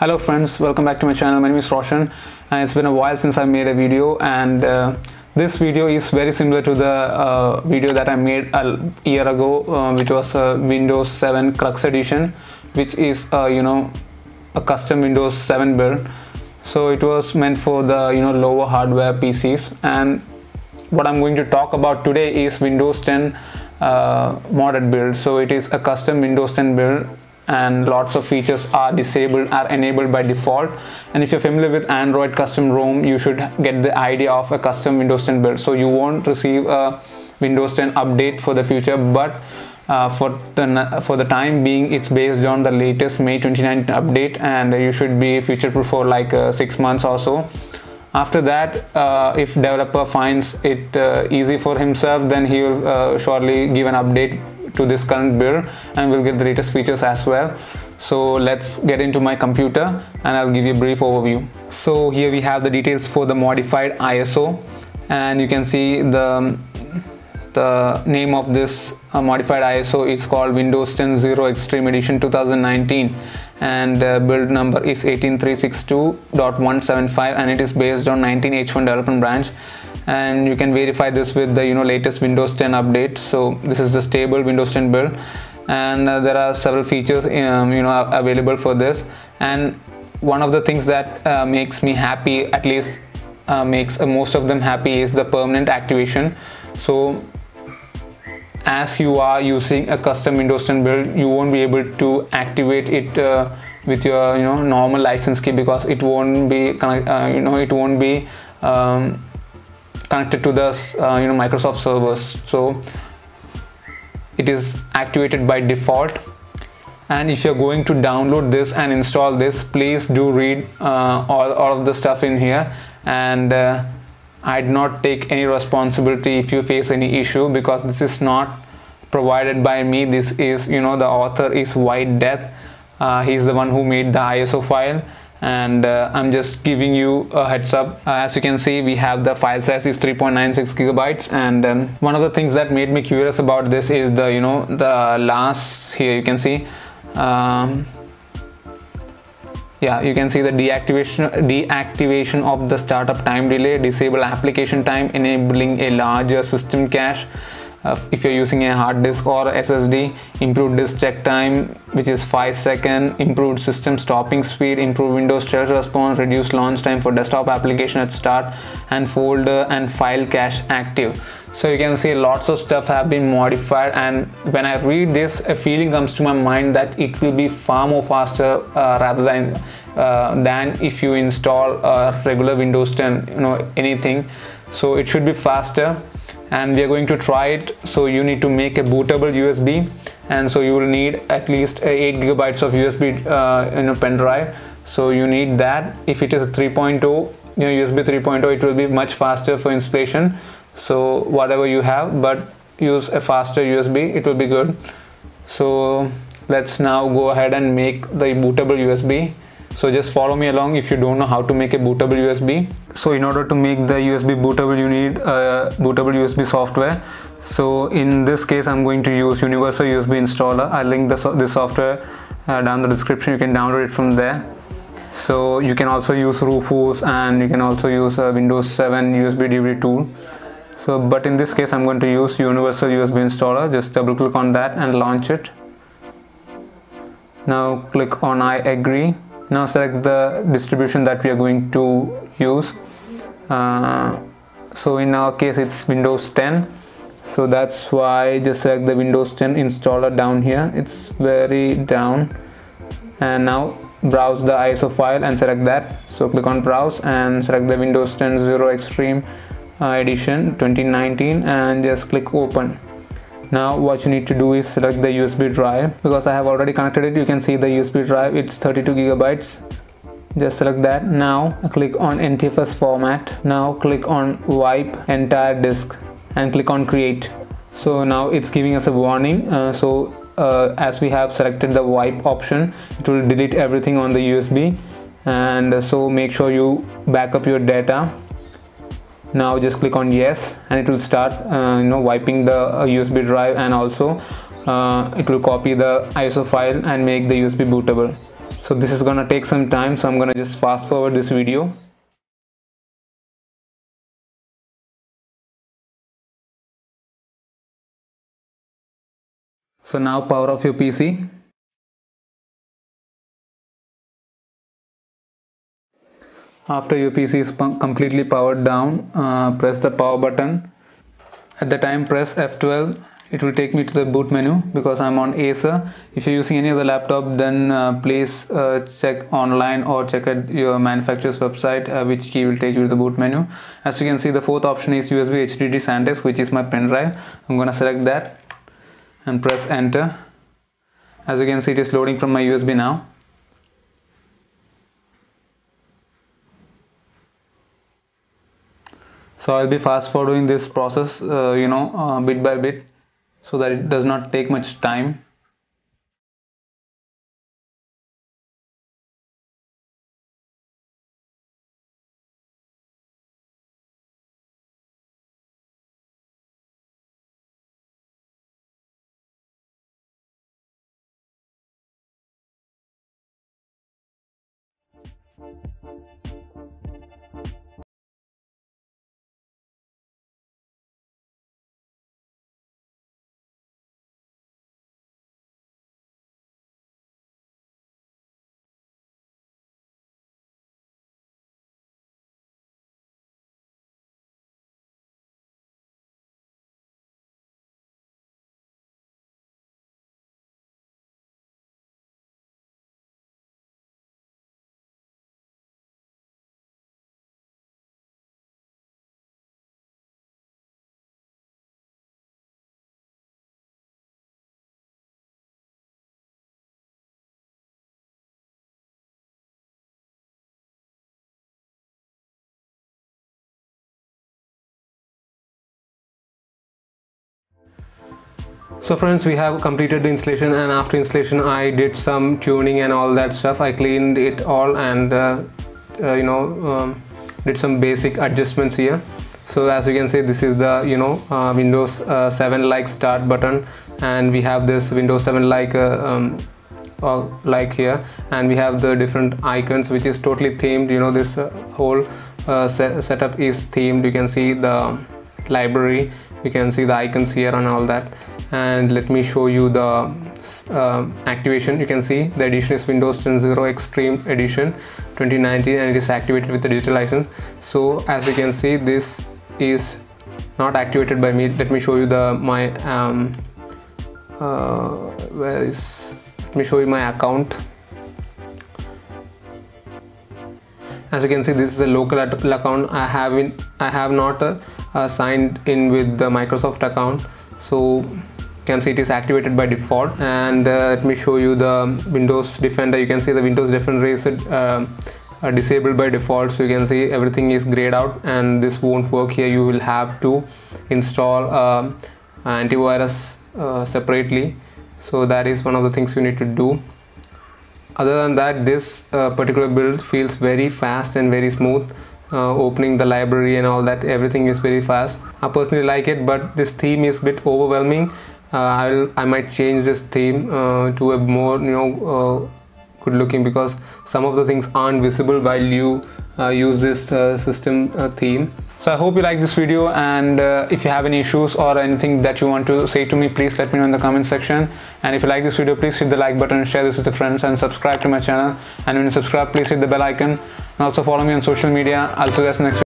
hello friends. Welcome back to my channel. My name is Roshan. And it's been a while since I made a video and uh, this video is very similar to the uh, video that I made a year ago uh, which was uh, Windows 7 Crux edition which is uh, you know a custom Windows 7 build. So it was meant for the you know lower hardware PCs and what I'm going to talk about today is Windows 10 uh, modded build. So it is a custom Windows 10 build and lots of features are disabled are enabled by default. And if you're familiar with android custom rom you should get the idea of a custom windows 10 build so you won't receive a windows 10 update for the future but uh, for the for the time being it's based on the latest may 2019 update and you should be future proof for like uh, six months or so. After that uh, if developer finds it uh, easy for himself then he will uh, surely give an update to this current build and we'll get the latest features as well. So let's get into my computer and I'll give you a brief overview. So here we have the details for the modified ISO and you can see the the name of this uh, modified ISO is called Windows 10 Zero Extreme Edition 2019 and uh, build number is 18362.175 and it is based on 19H1 development branch and you can verify this with the you know latest windows 10 update. So this is the stable windows 10 build. And uh, there are several features um, you know available for this. And one of the things that uh, makes me happy at least uh, makes most of them happy is the permanent activation. So as you are using a custom windows 10 build you won't be able to activate it uh, with your you know normal license key because it won't be uh, you know it won't be um, connected to the uh, you know Microsoft servers. So it is activated by default. And if you're going to download this and install this please do read uh, all, all of the stuff in here. And uh, I did not take any responsibility if you face any issue because this is not provided by me. This is you know the author is White Death. Uh, he's the one who made the ISO file and uh, I'm just giving you a heads up. Uh, as you can see we have the file size is 3.96 gigabytes. And um, one of the things that made me curious about this is the you know the last here you can see um, yeah you can see the deactivation deactivation of the startup time delay disable application time enabling a larger system cache uh, if you're using a hard disk or SSD improved disk check time which is 5 second improved system stopping speed improved Windows stress response reduced launch time for desktop application at start and folder and file cache active. So you can see lots of stuff have been modified and when I read this a feeling comes to my mind that it will be far more faster uh, rather than uh, than if you install a regular Windows 10 you know anything. So it should be faster and we are going to try it. So you need to make a bootable USB and so you will need at least 8 gigabytes of USB uh, in a pen drive. So you need that. If it is a 3.0 you know USB 3.0 it will be much faster for installation. So whatever you have but use a faster USB it will be good. So let's now go ahead and make the bootable USB so just follow me along if you don't know how to make a bootable USB so in order to make the USB bootable you need a bootable USB software. So in this case I'm going to use Universal USB installer. I'll link this, this software uh, down the description. You can download it from there. So you can also use Rufus and you can also use uh, Windows 7 USB DVD tool. So but in this case I'm going to use Universal USB installer. Just double click on that and launch it. Now click on I agree now select the distribution that we are going to use. Uh, so in our case it's Windows 10 so that's why just select the Windows 10 installer down here. It's very down. And now browse the ISO file and select that. So click on browse and select the Windows 10 Zero Extreme uh, edition 2019 and just click open now what you need to do is select the USB drive. Because I have already connected it you can see the USB drive. It's 32 gigabytes. Just select that. Now click on NTFS format. Now click on wipe entire disk and click on create. So now it's giving us a warning. Uh, so uh, as we have selected the wipe option it will delete everything on the USB and so make sure you back up your data now just click on yes and it will start uh, you know wiping the uh, USB drive and also uh, it will copy the ISO file and make the USB bootable. So this is gonna take some time so I'm gonna just fast forward this video. So now power off your PC after your PC is completely powered down uh, press the power button. At the time press F12 it will take me to the boot menu because I'm on Acer. If you're using any other laptop then uh, please uh, check online or check at your manufacturer's website uh, which key will take you to the boot menu. As you can see the fourth option is USB HDD SanDisk which is my pen drive. I'm gonna select that and press enter. As you can see it is loading from my USB now so I'll be fast forwarding this process uh, you know uh, bit by bit so that it does not take much time so friends we have completed the installation and after installation I did some tuning and all that stuff. I cleaned it all and uh, uh, you know um, did some basic adjustments here. So as you can see this is the you know uh, Windows uh, 7 like start button. And we have this Windows 7 like uh, um, uh, like here. And we have the different icons which is totally themed. You know this whole set setup is themed. You can see the library. You can see the icons here and all that and let me show you the uh, activation. You can see the edition is windows 10 Zero extreme edition 2019 and it is activated with the digital license. So as you can see this is not activated by me. Let me show you the my um, uh, where is let me show you my account. As you can see this is a local account. I have in i have not uh, signed in with the microsoft account. So can see it is activated by default. And uh, let me show you the windows defender. You can see the windows defender is uh, uh, disabled by default. So you can see everything is grayed out and this won't work here. You will have to install uh, antivirus uh, separately. So that is one of the things you need to do. Other than that this uh, particular build feels very fast and very smooth. Uh, opening the library and all that everything is very fast. I personally like it but this theme is a bit overwhelming I'll I might change this theme uh, to a more you know uh, good looking because some of the things aren't visible while you use this system theme. So i hope you like this video and uh, if you have any issues or anything that you want to say to me please let me know in the comment section. And if you like this video please hit the like button share this with your friends and subscribe to my channel. And when you subscribe please hit the bell icon. And also follow me on social media. I'll see you guys next